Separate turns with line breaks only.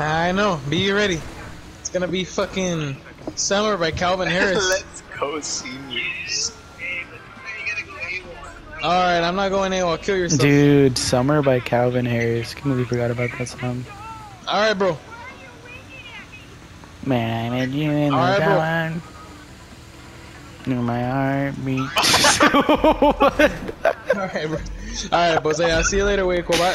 I know. Be ready. It's gonna be fucking Summer by Calvin Harris.
Let's go, seniors.
Alright, I'm not going in. I'll kill yourself.
Dude, Summer by Calvin Harris. Completely forgot about that song.
Alright, bro.
Man, I met you in the
Alright, bro.
Knew my heartbeat.
Alright, bro. Alright, Jose. I'll see you later, wait, Coba-